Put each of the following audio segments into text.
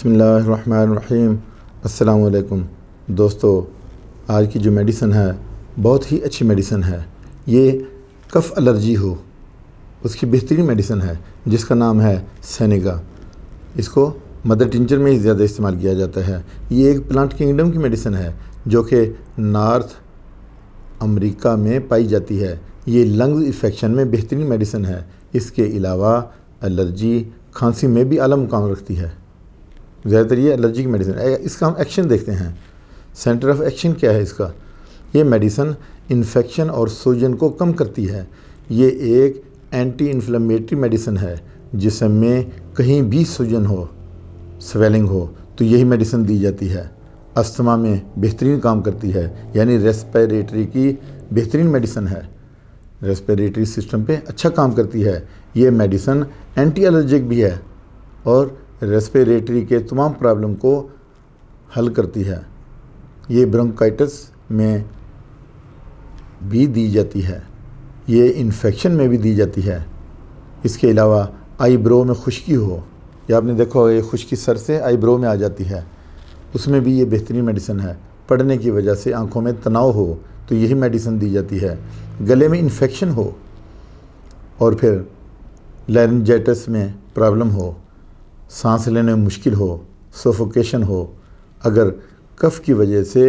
बसमीम अल्लाम दोस्तों, आज की जो मेडिसन है, बहुत ही अच्छी मेडिसन है। ये कफ़ एलर्जी हो, उसकी बेहतरीन मेडिसन है, जिसका नाम है सैनिगा। इसको मदर टिंचर में ही ज़्यादा इस्तेमाल किया जाता है। ये एक प्लांट किंगडम की मेडिसन है, जो कि नॉर्थ अमेरिका में पाई जाती है। ये लंग्स इन्फेक्शन में बेहतरीन मेडिसन है। इसके अलावा एलर्जी खांसी में भी अला मुकाम रखती है। ज़्यादातर ये एलर्जी की मेडिसिन इसका हम एक्शन देखते हैं। सेंटर ऑफ़ एक्शन क्या है इसका? ये मेडिसन इन्फेक्शन और सूजन को कम करती है। ये एक एंटी इन्फ्लेमेटरी मेडिसिन है, जिसमें कहीं भी सूजन हो स्वेलिंग हो तो यही मेडिसिन दी जाती है। अस्थमा में बेहतरीन काम करती है, यानी रेस्पिरेटरी की बेहतरीन मेडिसिन है। रेस्पिरेटरी सिस्टम पे अच्छा काम करती है। ये मेडिसिन एंटी एलर्जिक भी है और रेस्पिरेटरी के तमाम प्रॉब्लम को हल करती है। ये ब्रोंकाइटिस में भी दी जाती है। ये इन्फेक्शन में भी दी जाती है। इसके अलावा आईब्रो में खुश्की हो। या आपने देखा ये खुश्की सर से आईब्रो में आ जाती है। उसमें भी ये बेहतरीन मेडिसिन है। पढ़ने की वजह से आँखों में तनाव हो तो यही मेडिसिन दी जाती है। गले में इन्फेक्शन हो, और फिर लैरेंजाइटिस में प्रॉब्लम हो। सांस लेने में मुश्किल हो सोफोकेशन हो, अगर कफ़ की वजह से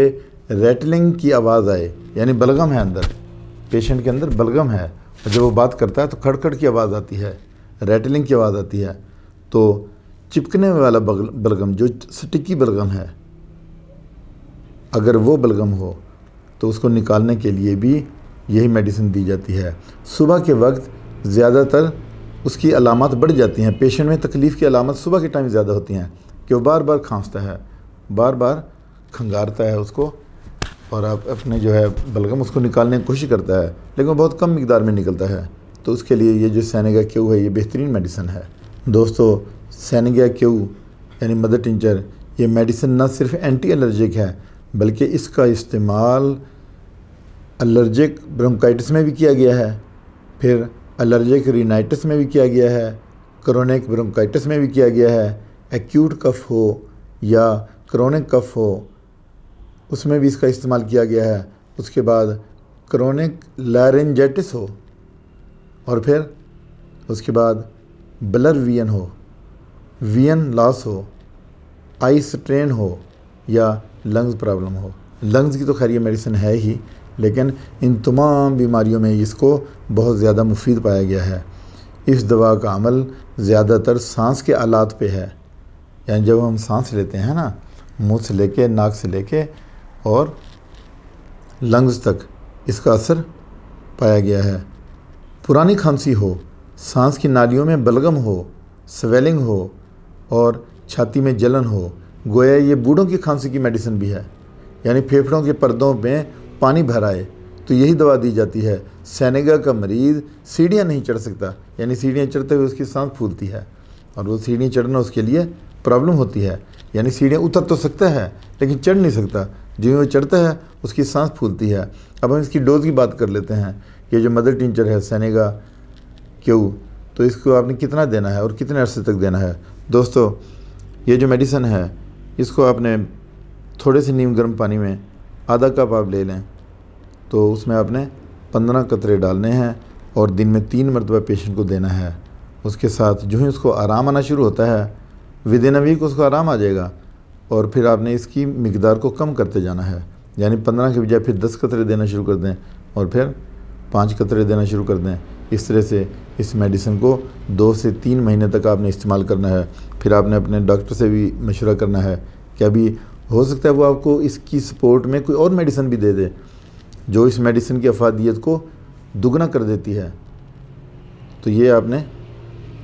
रेटलिंग की आवाज़ आए, यानी बलगम है अंदर पेशेंट के अंदर बलगम है, और जब वो बात करता है तो खड़खड़ की आवाज़ आती है रेटलिंग की आवाज़ आती है तो चिपकने वाला बलगम, जो स्टिकी बलगम है, अगर वो बलगम हो तो उसको निकालने के लिए भी यही मेडिसिन दी जाती है। सुबह के वक्त ज़्यादातर उसकी अलामत बढ़ जाती हैं। पेशेंट में तकलीफ़ की अलामत सुबह के टाइम ज़्यादा होती हैं कि वो बार बार खांसता है बार बार खंगारता है उसको और आप अपने जो है बलगम उसको निकालने की कोशिश करता है, लेकिन बहुत कम मकदार में निकलता है। तो उसके लिए ये जो सैनिगा क्यू है, ये बेहतरीन मेडिसन है। दोस्तों, सैनिगा क्यू यानी मदर टिंचर, ये मेडिसिन ना सिर्फ़ एंटी एलर्जिक है, बल्कि इसका इस्तेमाल एलर्जिक ब्रोंकाइटिस में भी किया गया है। फिर एलर्जिक रीनाइटिस में भी किया गया है क्रोनिक ब्रोंकाइटिस में भी किया गया है एक्यूट कफ हो या क्रोनिक कफ हो, उसमें भी इसका इस्तेमाल किया गया है। उसके बाद क्रोनिक लैरेंजाइटिस हो और फिर उसके बाद ब्लर वियन हो वियन लॉस हो आई स्ट्रेन हो या लंग्स प्रॉब्लम हो। लंग्स की तो खैर ये मेडिसिन है ही लेकिन इन तमाम बीमारियों में इसको बहुत ज़्यादा मुफीद पाया गया है। इस दवा का अमल ज़्यादातर सांस के आलात पे है। यानी जब हम सांस लेते हैं ना, मुँह से लेके, नाक से लेके और लंग्स तक इसका असर पाया गया है। पुरानी खांसी हो, सांस की नालियों में बलगम हो, स्वेलिंग हो और छाती में जलन हो, गोया ये बूढ़ों की खांसी की मेडिसिन भी है। यानी फेफड़ों के पर्दों में पानी भराए तो यही दवा दी जाती है। सैनेगा का मरीज़ सीढ़ियाँ नहीं चढ़ सकता, यानी सीढ़ियाँ चढ़ते हुए उसकी सांस फूलती है। और वो सीढ़ियाँ चढ़ना उसके लिए प्रॉब्लम होती है, यानी सीढ़ियाँ उतर तो सकता है, लेकिन चढ़ नहीं सकता। जो वो चढ़ता है, उसकी सांस फूलती है। अब हम इसकी डोज़ की बात कर लेते हैं। ये जो मदर टिंचर है, सैनेगा, क्यों? तो इसको आपने कितना देना है और कितने अरसे तक देना है? दोस्तों, ये जो मेडिसन है, इसको आपने थोड़े से नीम गर्म पानी में आधा कप आप ले लें। तो उसमें आपने पंद्रह कतरे डालने हैं और दिन में तीन मरतबा पेशेंट को देना है। उसके साथ जो ही उसको आराम आना शुरू होता है, विद इन अ वीक उसको आराम आ जाएगा और फिर आपने इसकी मकदार को कम करते जाना है। यानी पंद्रह के बजाय फिर दस कतरे देना शुरू कर दें और फिर पाँच कतरे देना शुरू कर दें। इस तरह से इस मेडिसिन को दो से तीन महीने तक आपने इस्तेमाल करना है। फिर आपने अपने डॉक्टर से भी मशवरा करना है कि अभी हो सकता है वो आपको इसकी सपोर्ट में कोई और मेडिसिन भी दे दे। जो इस मेडिसिन की अफादियत को दुगना कर देती है तो ये आपने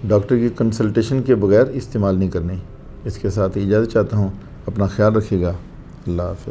डॉक्टर की कंसल्टेशन के बगैर इस्तेमाल नहीं करनी। इसके साथ इजाज़त चाहता हूँ। अपना ख्याल रखिएगा। अल्लाह हाफ़